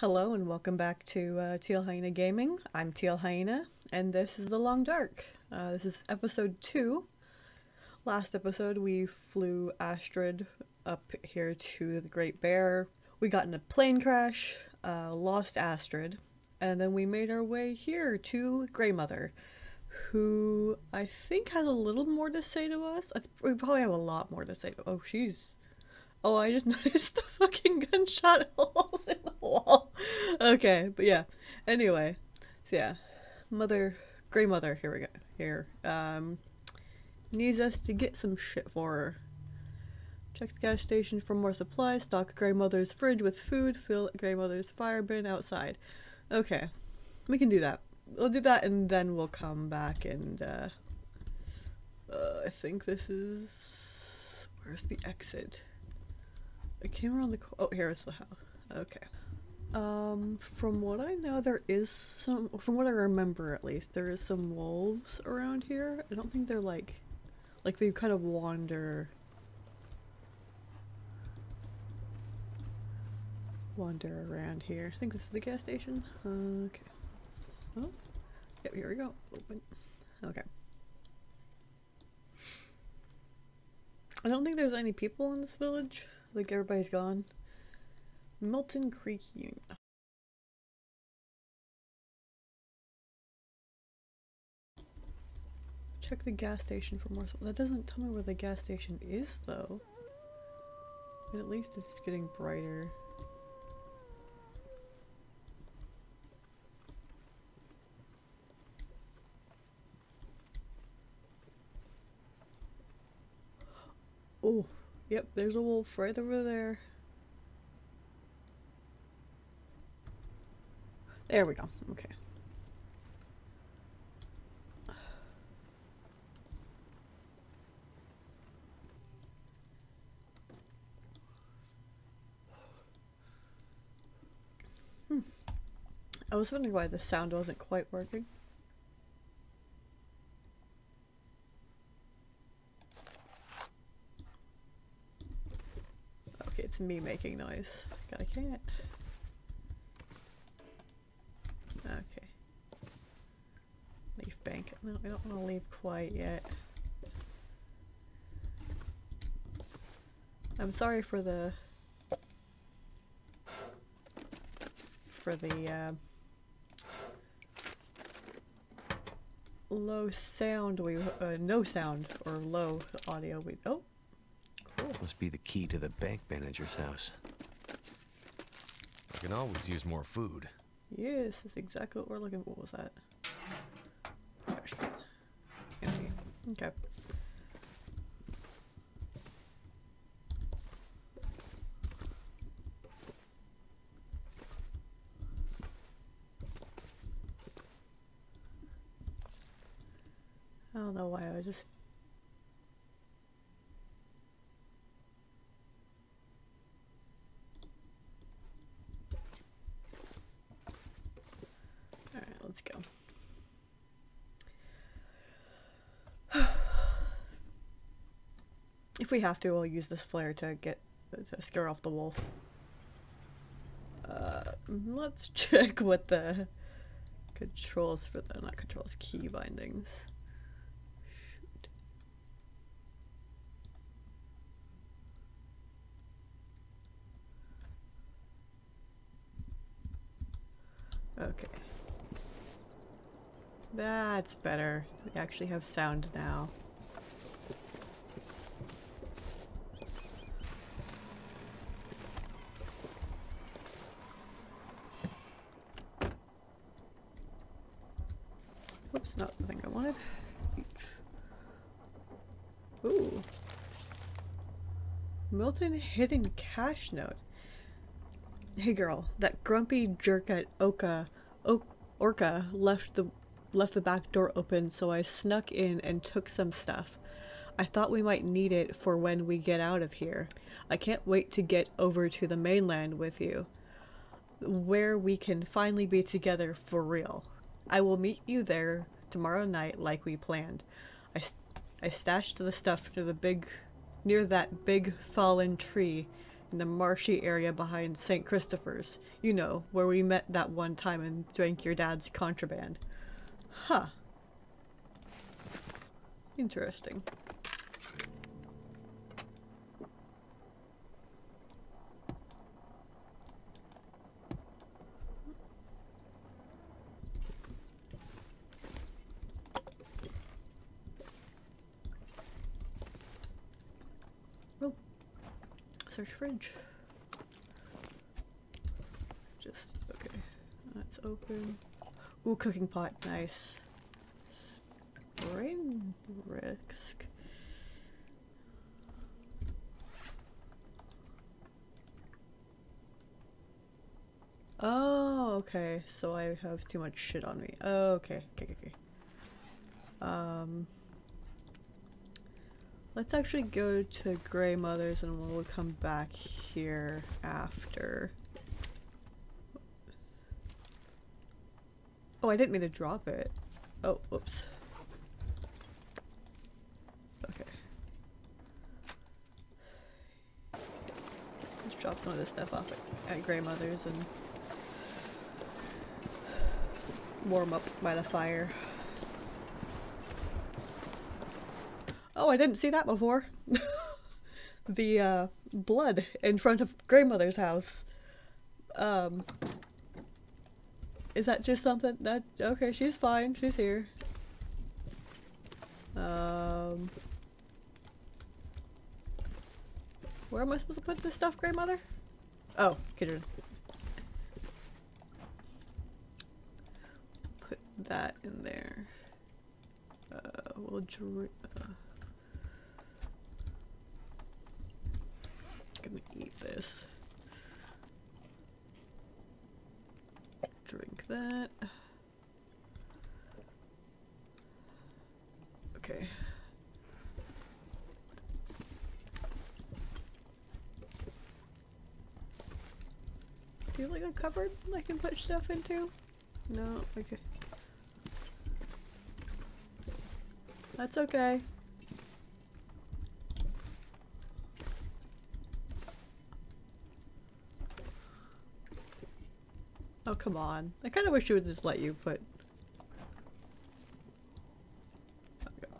Hello and welcome back to uh, Teal Hyena Gaming. I'm Teal Hyena, and this is The Long Dark. Uh, this is episode 2. Last episode, we flew Astrid up here to the Great Bear. We got in a plane crash, uh, lost Astrid, and then we made our way here to Grey Mother, who I think has a little more to say to us. We probably have a lot more to say. oh, she's Oh, I just noticed the fucking gunshot holes in the wall. Okay, but yeah. Anyway, so yeah, mother, Grey Mother. Here we go. Here, um, needs us to get some shit for her. Check the gas station for more supplies. Stock Grey Mother's fridge with food. Fill Grey Mother's fire bin outside. Okay, we can do that. We'll do that, and then we'll come back and. Uh, uh, I think this is. Where's the exit? I came around the oh here's the house. Okay. Um, from what I know, there is some. From what I remember, at least, there is some wolves around here. I don't think they're like, like they kind of wander. Wander around here. I think this is the gas station. Okay. Oh, yep. Here we go. Open. Okay. I don't think there's any people in this village. Like everybody's gone. Milton Credit Union. Check the gas station for more. That doesn't tell me where the gas station is, though. But at least it's getting brighter. Oh, yep, there's a wolf right over there. There we go. Okay. Hmm. I was wondering why the sound wasn't quite working. Okay, it's me making noise. I can't. Okay. Leaf bank. No, I don't want to leave quite yet. I'm sorry for the for the uh, low sound we uh, no sound or low audio we oh Must be the key to the bank manager's house. I can always use more food. Yes, that's exactly what we're looking for. What was that? Trash can. Empty. Okay. I don't know why I was just Alright, let's go. If we have to, we'll use this flare to get to scare off the wolf. Uh, let's check what the controls for the not controls key bindings. Shoot. Okay. That's better. We actually have sound now. Whoops, not the thing I wanted. Each. Ooh. Milton hidden cache note. Hey girl, that grumpy jerk at Oka, o- Orca left the left the back door open, so I snuck in and took some stuff. I thought we might need it for when we get out of here. I can't wait to get over to the mainland with you, where we can finally be together for real. I will meet you there tomorrow night like we planned. I, I stashed the stuff near the big near that big fallen tree in the marshy area behind St. Christopher's. You know, where we met that one time and drank your dad's contraband. Huh. Interesting. Search fridge. Just, okay. That's open. Ooh, cooking pot, nice. Brain risk. Oh, okay. So I have too much shit on me. Oh, okay. Okay, okay, okay. Um, let's actually go to Grey Mother's and we'll come back here after. Oh, I didn't mean to drop it. Oh, whoops. Okay. Let's drop some of this stuff off at, at Grey Mother's and warm up by the fire. Oh, I didn't see that before. the uh, blood in front of grandmother's house. Um, is that just something that okay? She's fine. She's here. Um, where am I supposed to put this stuff, grandmother? Oh, kitchen. Put that in there. Uh, we'll drink. Eat this. Drink that. Okay. Do you have like a cupboard I can put stuff into? No? Okay. That's okay. Come on. I kind of wish you would just let you put... Okay.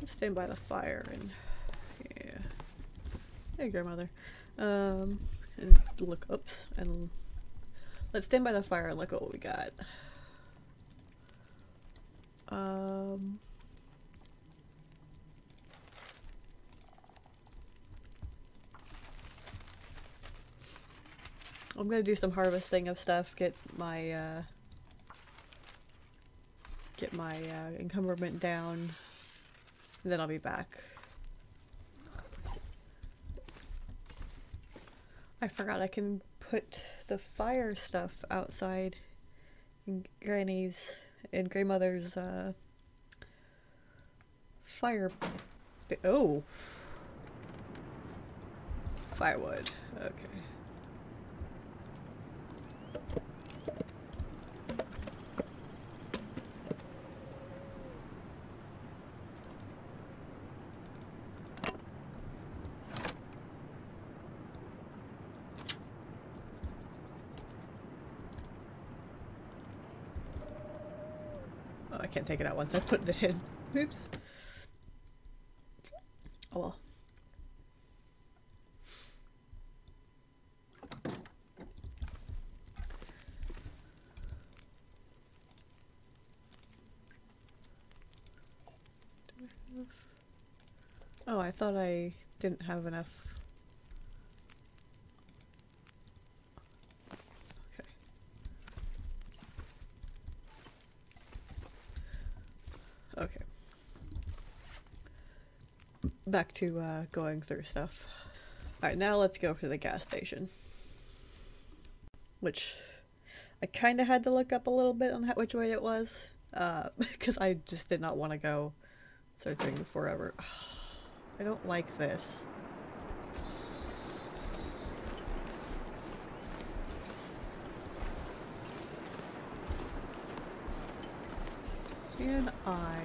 Let's stand by the fire and... Yeah. Hey, grandmother. Um, and look, oops, and let's stand by the fire and look at what we got. Um... I'm gonna do some harvesting of stuff, get my, uh, get my, uh, encumberment down, and then I'll be back. I forgot I can put the fire stuff outside in Granny's, in Grandmother's, uh, fire, oh! Firewood, okay. Take it out once I put it in. Oops. Oh well. Oh, I thought I didn't have enough. Okay. Okay. Back to uh, going through stuff. Alright, now let's go to the gas station. Which I kind of had to look up a little bit on how, which way it was. Because I just did not want to go searching forever. I don't like this. Can I...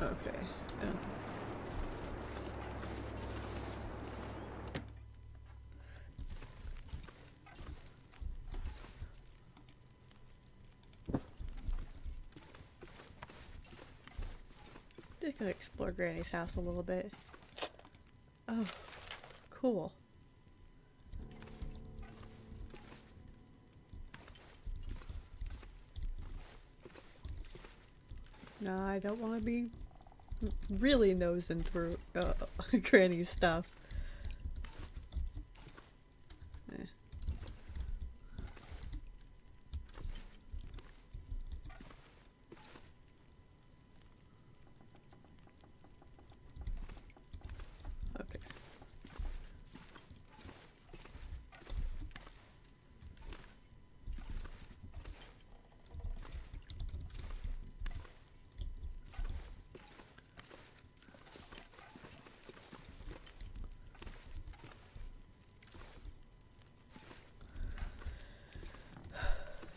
Okay. Yeah. Gonna explore Granny's house a little bit. Oh, cool. No, I don't want to be really nosing through uh, Granny's stuff. Eh. Okay.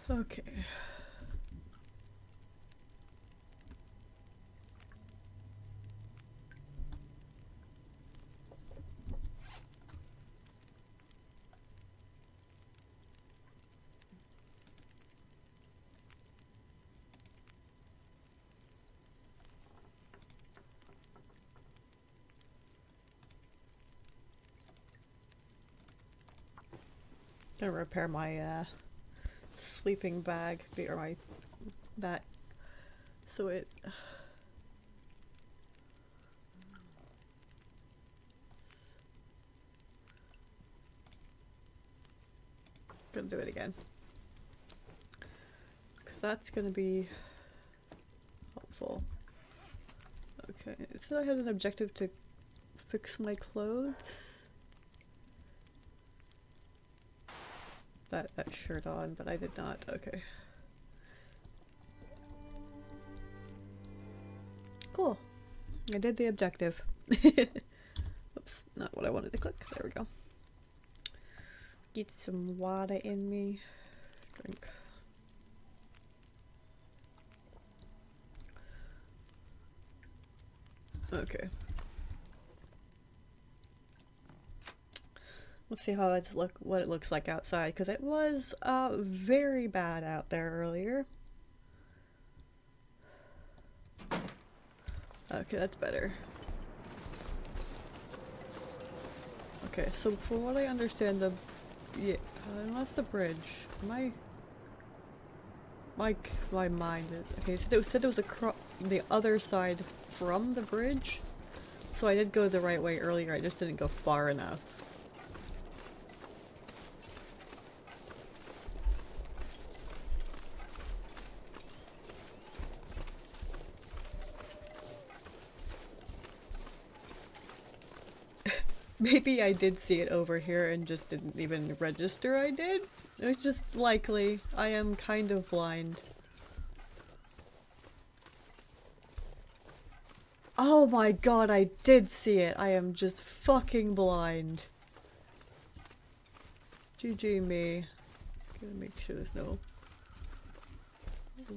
Okay. Gonna repair my uh, sleeping bag or my that. So it gonna do it again. 'Cause that's gonna be helpful. Okay so I had an objective to fix my clothes that, that shirt on, but I did not. Okay. Cool. I did the objective. Oops, not what I wanted to click. There we go. Get some water in me. Drink. Okay. Let's see how it's look what it looks like outside because it was uh, very bad out there earlier. Okay, that's better. Okay, so from what I understand, the yeah, that's the bridge. My like my mind is okay. So it said it was across the other side from the bridge, so I did go the right way earlier. I just didn't go far enough. Maybe I did see it over here and just didn't even register I did. It's just likely. I am kind of blind. Oh my god, I did see it. I am just fucking blind. GG me. Gotta make sure there's no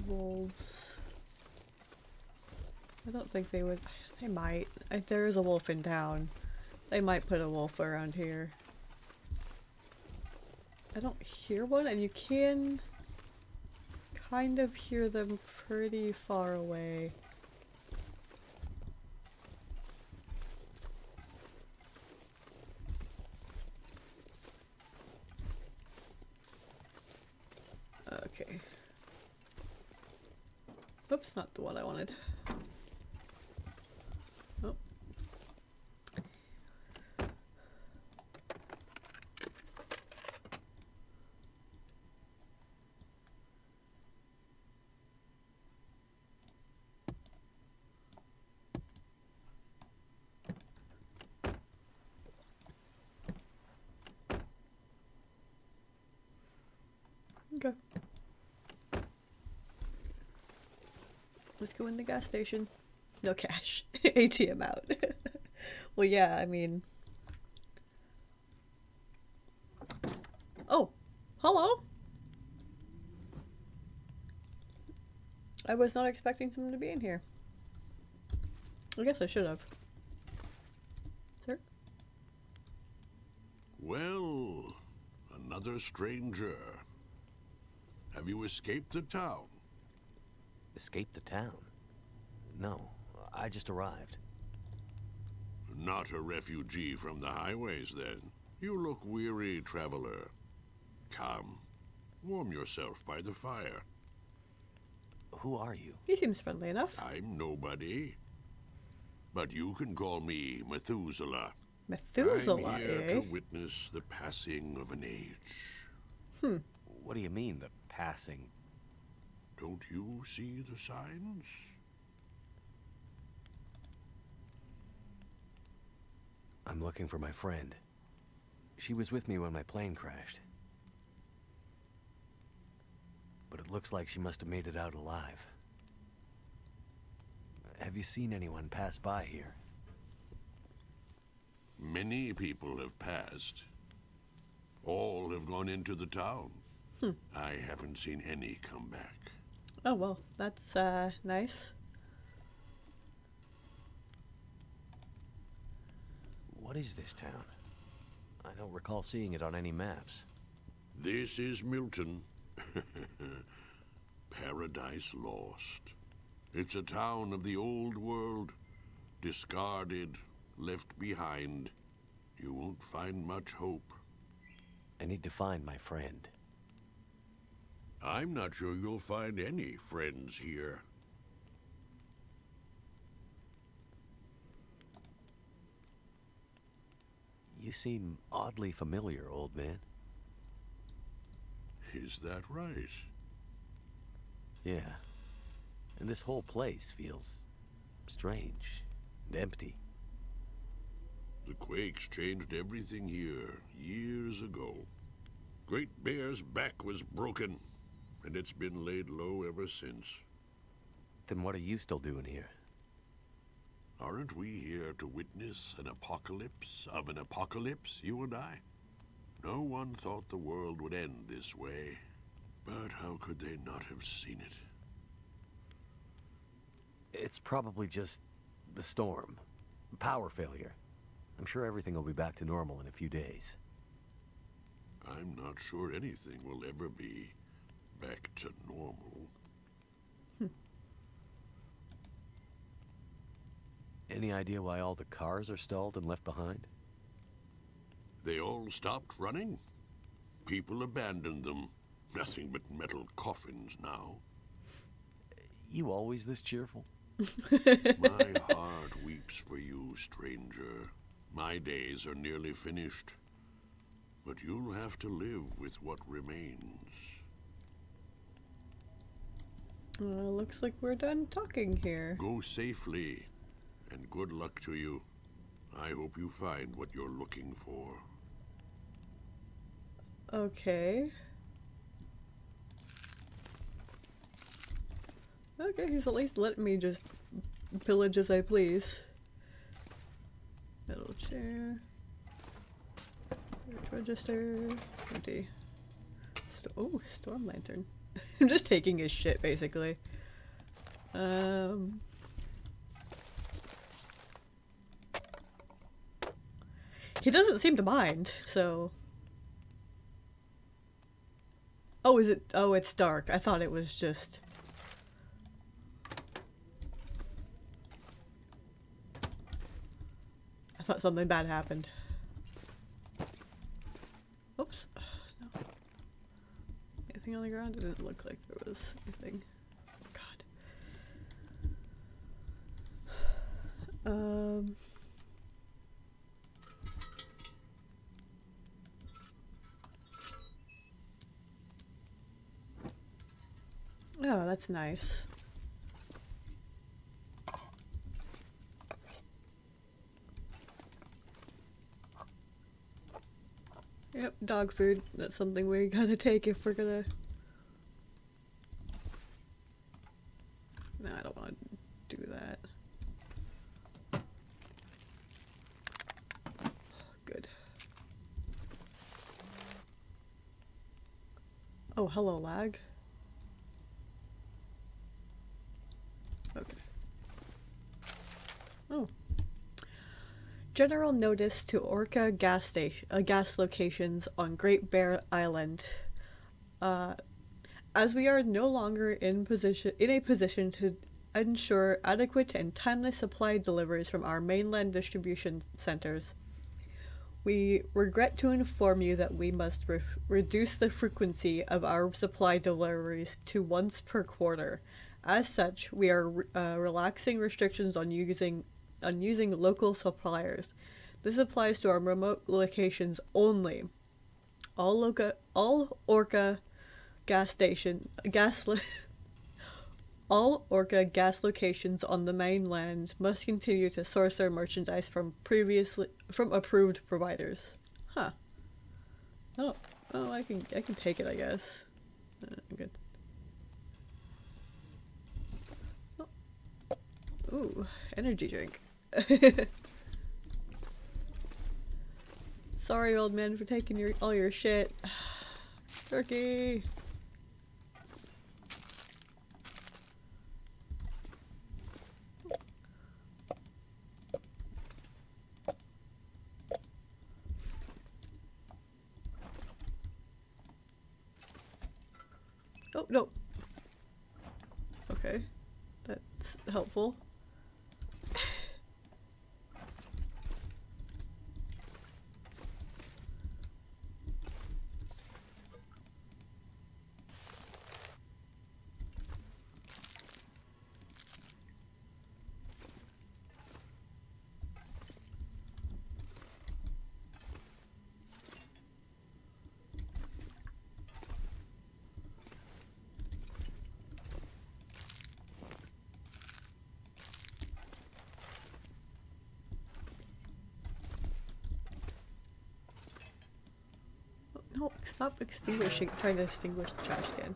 wolves. I don't think they would. They might. I, there is a wolf in town. They might put a wolf around here. I don't hear one, and you can kind of hear them pretty far away. Okay. Oops, not the one I wanted. Oh. Okay. Let's go in the gas station. No cash. ATM out. well, yeah, I mean. Oh, hello. I was not expecting someone to be in here. I guess I should have. Sir? Well, another stranger. Have you escaped the town? Escape the town? No, I just arrived. Not a refugee from the highways, then. You look weary, traveler. Come, warm yourself by the fire. Who are you? He seems friendly enough. I'm nobody. But you can call me Methuselah. Methuselah, I'm here eh? to witness the passing of an age. Hmm. What do you mean, the passing? Don't you see the signs? I'm looking for my friend. She was with me when my plane crashed. But it looks like she must have made it out alive. Have you seen anyone pass by here? Many people have passed. All have gone into the town. Hmm. I haven't seen any come back. Oh, well, that's uh, nice. What is this town? I don't recall seeing it on any maps. This is Milton. Paradise Lost. It's a town of the old world, discarded, left behind. You won't find much hope. I need to find my friend. I'm not sure you'll find any friends here. You seem oddly familiar, old man. Is that right? Yeah. And this whole place feels strange and empty. The quakes changed everything here years ago. Great Bear's back was broken, and it's been laid low ever since. Then what are you still doing here? Aren't we here to witness an apocalypse of an apocalypse, you and I? No one thought the world would end this way, but how could they not have seen it? It's probably just the storm. Power failure. I'm sure everything will be back to normal in a few days. I'm not sure anything will ever be back to normal. Hmm. Any idea why all the cars are stalled and left behind? They all stopped running. People abandoned them. Nothing but metal coffins now. You always this cheerful? My heart weeps for you, stranger. My days are nearly finished. But you'll have to live with what remains. Uh, looks like we're done talking here. Go safely, and good luck to you. I hope you find what you're looking for. Okay. Okay, he's at least letting me just pillage as I please. Metal chair. Search register. Empty. Oh, storm lantern. I'm just taking his shit, basically. Um. He doesn't seem to mind, so. Oh, is it? Oh, it's dark. I thought it was just. I thought something bad happened. Anything on the ground? It didn't look like there was anything. God. Um. Oh, that's nice. Yep, dog food. That's something we gotta take if we're gonna. No, I don't want to do that. Good. Oh, hello, lag. Okay. General notice to Orca gas station, uh, gas locations on Great Bear Island. Uh, as we are no longer in position in a position to ensure adequate and timely supply deliveries from our mainland distribution centers, we regret to inform you that we must re- reduce the frequency of our supply deliveries to once per quarter. As such, we are uh, relaxing restrictions on using on using local suppliers. This applies to our remote locations only. All loca all Orca gas station gas all Orca gas locations on the mainland must continue to source their merchandise from previously from approved providers. Huh. Oh, oh, I can I can take it, I guess. Uh, good. Oh. Ooh, energy drink. Sorry, old man, for taking your all your shit. Turkey. Oh, no. Okay. That's helpful. Stop extinguishing, trying to extinguish the trash can.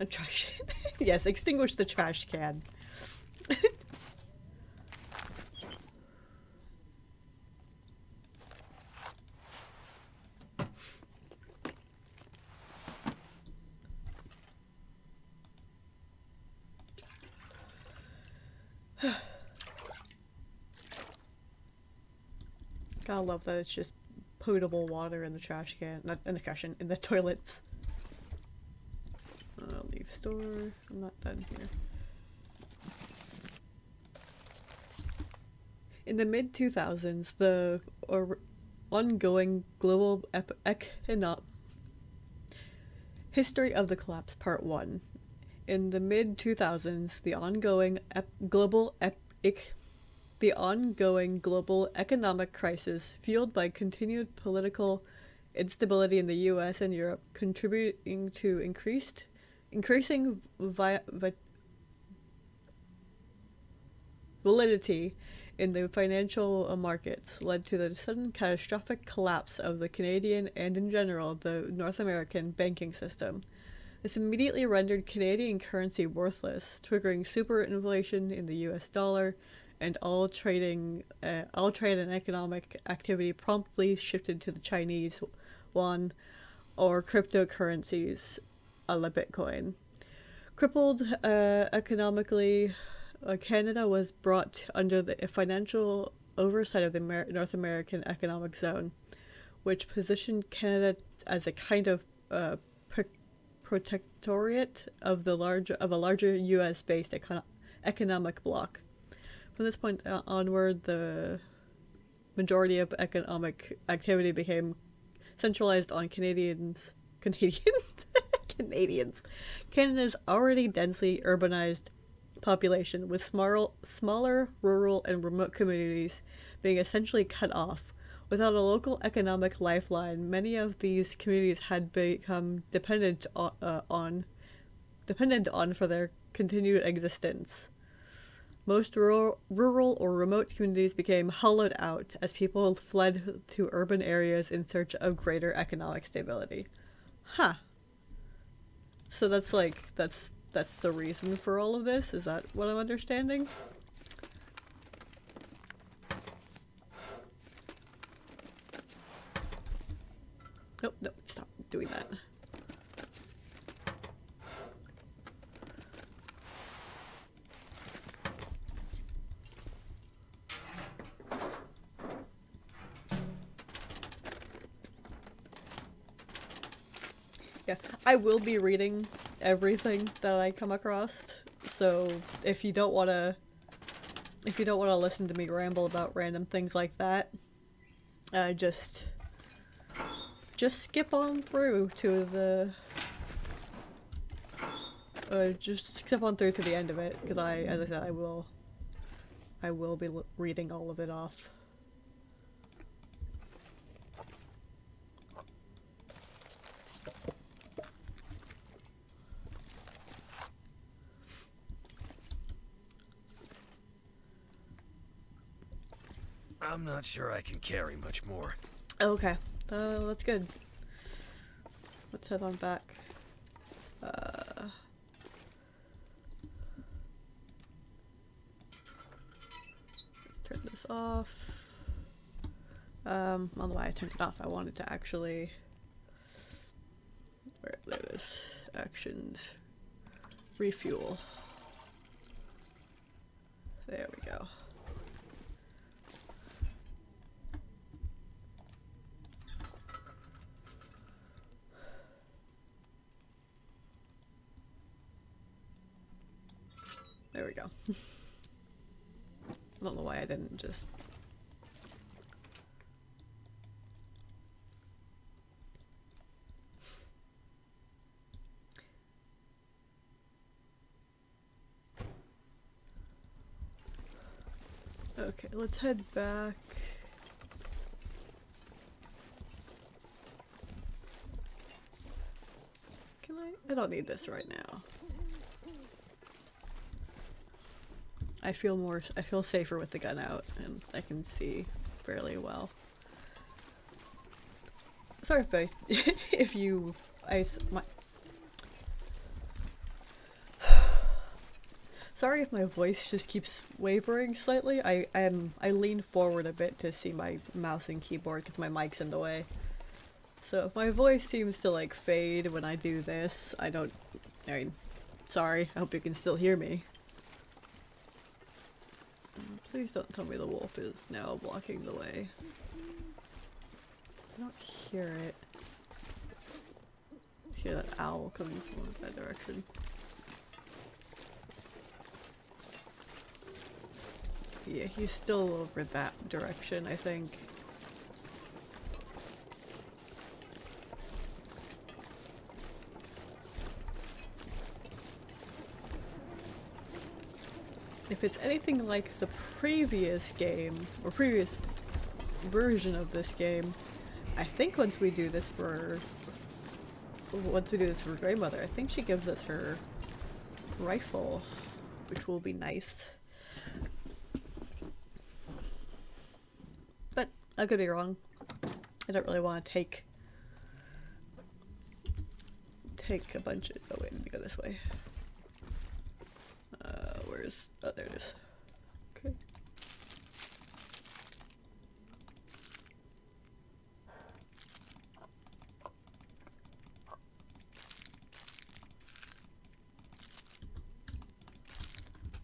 A trash can. yes, extinguish the trash can. Gotta love that it's just potable water in the trash can, not in the trash in the toilets. Uh, leave store. I'm not done here. In the mid 2000s, the ongoing global economic history of the collapse, part one. In the mid 2000s, the ongoing global ep- ec- the ongoing global economic crisis, fueled by continued political instability in the U.S. and Europe, contributing to increased, increasing vi- vi- validity in the financial uh, markets, led to the sudden catastrophic collapse of the Canadian and, in general, the North American banking system. This immediately rendered Canadian currency worthless, triggering superinflation in the U.S. dollar and all trading, uh, all trade and economic activity promptly shifted to the Chinese yuan or cryptocurrencies, a la Bitcoin. Crippled uh, economically, uh, Canada was brought under the financial oversight of the Amer- North American Economic Zone, which positioned Canada as a kind of uh, pr- protectorate of the larger of a larger U.S. based econ- economic bloc. From this point uh, onward, the majority of economic activity became centralized on Canadians. Canadians? Canadians. Canada's already densely urbanized population, with small, smaller rural and remote communities being essentially cut off. Without a local economic lifeline, many of these communities had become dependent on, uh, on dependent on for their continued existence. Most rural, or remote communities became hollowed out as people fled to urban areas in search of greater economic stability. Huh. So that's like that's that's the reason for all of this. Is that what I'm understanding? Nope, nope, stop doing that. I will be reading everything that I come across. So if you don't want to, if you don't want to listen to me ramble about random things like that, uh, just just skip on through to the. Uh, just skip on through to the end of it, because I, as I said, I will. I will be reading all of it off. I'm not sure I can carry much more. Okay, uh, that's good. Let's head on back. Uh, let's turn this off. Um, on the way I turned it off, I wanted to actually. Where there it is. Actions. Refuel. There we go. There we go. I don't know why I didn't just. Okay, let's head back. Can I? I don't need this right now. I feel more. I feel safer with the gun out, and I can see fairly well. Sorry if I, if you, I my. Sorry if my voice just keeps wavering slightly. I am I lean forward a bit to see my mouse and keyboard because my mic's in the way. So if my voice seems to like fade when I do this, I don't. I mean, sorry. I hope you can still hear me. Please don't tell me the wolf is now blocking the way. I don't hear it. I hear that owl coming from that direction. Yeah, he's still over that direction, I think. If it's anything like the previous game, or previous version of this game, I think once we do this for once we do this for grandmother, I think she gives us her rifle, which will be nice. But I could be wrong. I don't really want to take take a bunch of. Oh wait, let me go this way. Uh, where's? Oh, there it is. Okay.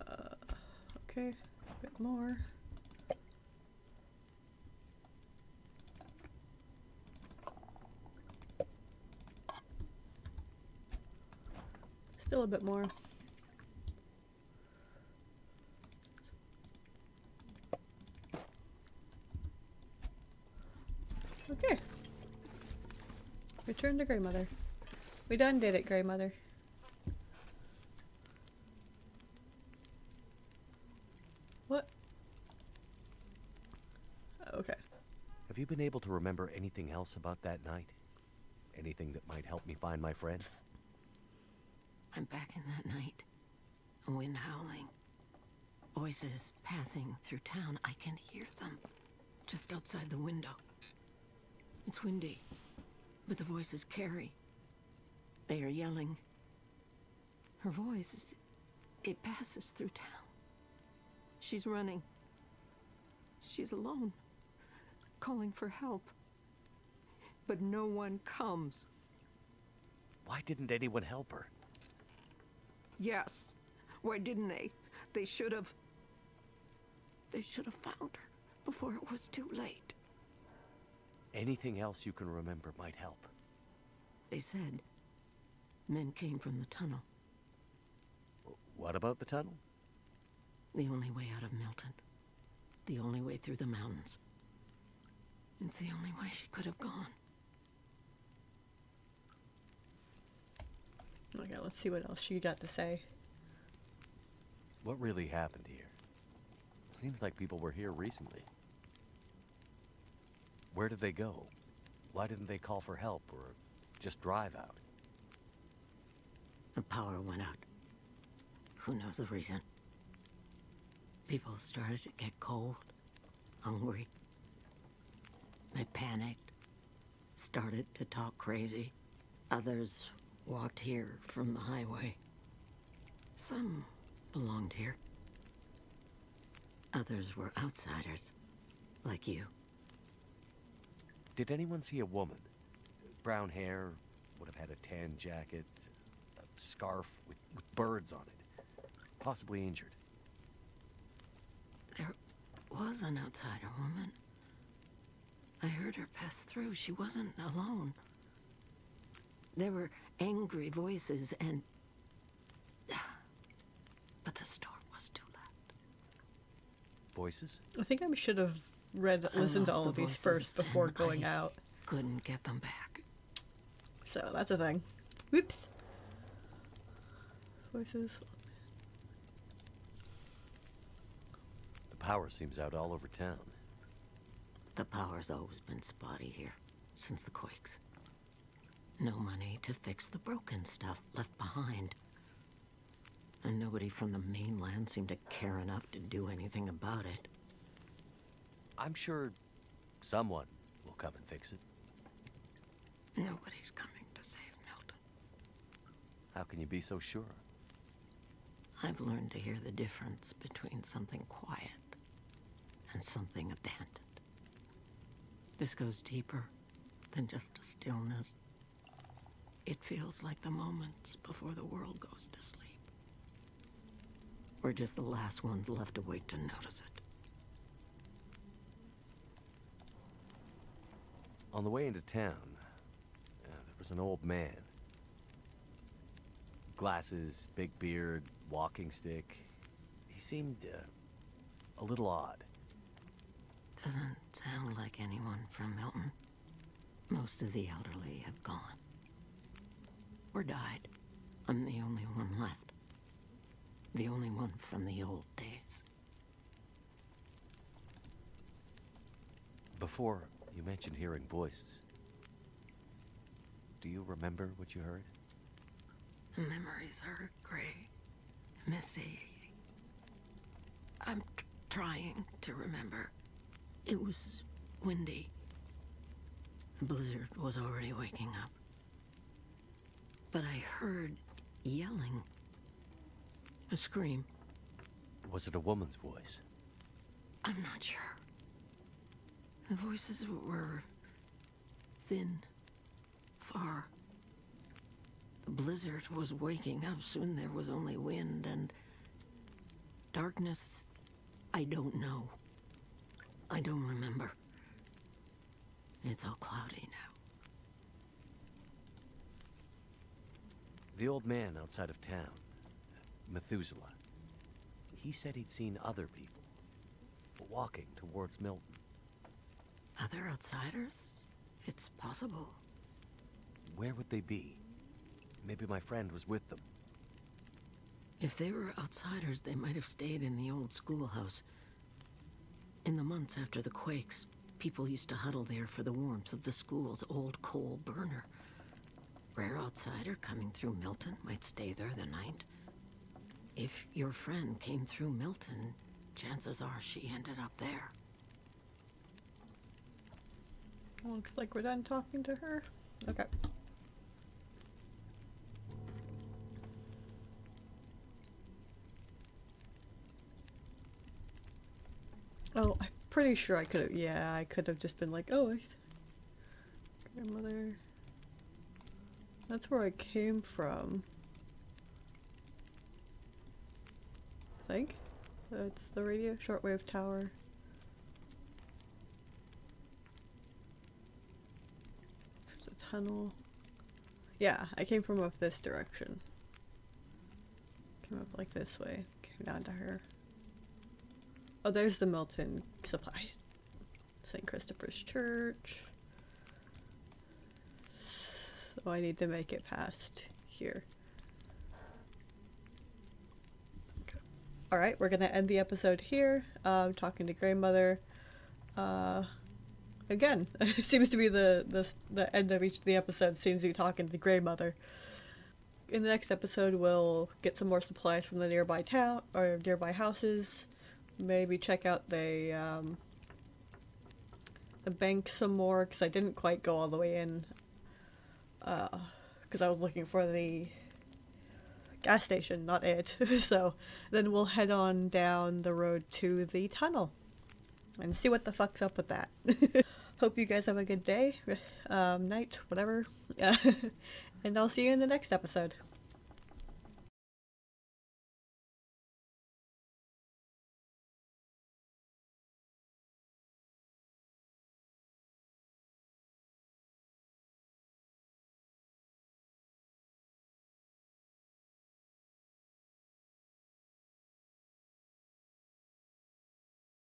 Uh, okay, a bit more. Still a bit more. Return to Grandmother. We done did it, Grandmother. What? Okay. Have you been able to remember anything else about that night? Anything that might help me find my friend? I'm back in that night. Wind howling. Voices passing through town. I can hear them. Just outside the window. It's windy. But the voices carry. They are yelling. Her voice, it passes through town. She's running. She's alone. Calling for help. But no one comes. Why didn't anyone help her? Yes. Why didn't they? They should have. They should have found her before it was too late. Anything else you can remember might help. They said Men came from the tunnel. What about the tunnel? The only way out of Milton. The only way through the mountains. It's the only way she could have gone. Oh okay, let's see what else she got to say. What really happened here? Seems like people were here recently. Where did they go? Why didn't they call for help or just drive out? The power went out. Who knows the reason? People started to get cold, hungry. They panicked, started to talk crazy. Others walked here from the highway. Some belonged here. Others were outsiders, like you. Did anyone see a woman? Brown hair, would have had a tan jacket, a scarf with, with birds on it. Possibly injured. There was an outsider woman. I heard her pass through. She wasn't alone. There were angry voices and. But the storm was too loud. Voices? I think I should have read, I listened to lost all the of these voices first before going I- out. Couldn't get them back. So that's a thing. Whoops. Voices. The power seems out all over town. The power's always been spotty here, since the quakes. No money to fix the broken stuff left behind. And nobody from the mainland seemed to care enough to do anything about it. I'm sure someone will come and fix it. Nobody's coming to save Milton. How can you be so sure? I've learned to hear the difference between something quiet and something abandoned. This goes deeper than just a stillness. It feels like the moments before the world goes to sleep. We're just the last ones left awake to notice it. On the way into town, uh, there was an old man. Glasses, big beard, walking stick. He seemed uh, a little odd. Doesn't sound like anyone from Milton. Most of the elderly have gone. Or died. I'm the only one left. The only one from the old days. Before, you mentioned hearing voices. Do you remember what you heard? Memories are gray, misty. I'm trying to remember. It was windy. The blizzard was already waking up. But I heard yelling. A scream. Was it a woman's voice? I'm not sure. The voices were thin, far. The blizzard was waking up. Soon there was only wind and darkness. I don't know. I don't remember. It's all cloudy now. The old man outside of town, Methuselah, he said he'd seen other people walking towards Milton. Other outsiders? It's possible. Where would they be? Maybe my friend was with them. If they were outsiders, they might have stayed in the old schoolhouse. In the months after the quakes, people used to huddle there for the warmth of the school's old coal burner. Rare outsider coming through Milton might stay there the night. If your friend came through Milton, chances are she ended up there. Looks like we're done talking to her. Okay. Oh, I'm pretty sure I could have. Yeah, I could have just been like, oh, I, grandmother. That's where I came from. I think. That's the radio shortwave tower. There's a tunnel. Yeah, I came from up this direction. Came up like this way. Came down to her. Oh, there's the Milton supply. St. Christopher's Church. So I need to make it past here. Alright, we're gonna end the episode here. Um, talking to Grandmother. Uh, again, it seems to be the, the the end of each of the episodes seems to be talking to the Grandmother. In the next episode, we'll get some more supplies from the nearby town or nearby houses. Maybe check out the um, the bank some more because I didn't quite go all the way in because I was looking for the gas station, not it. so then we'll head on down the road to the tunnel and see what the fuck's up with that. Hope you guys have a good day, um, night, whatever. and I'll see you in the next episode.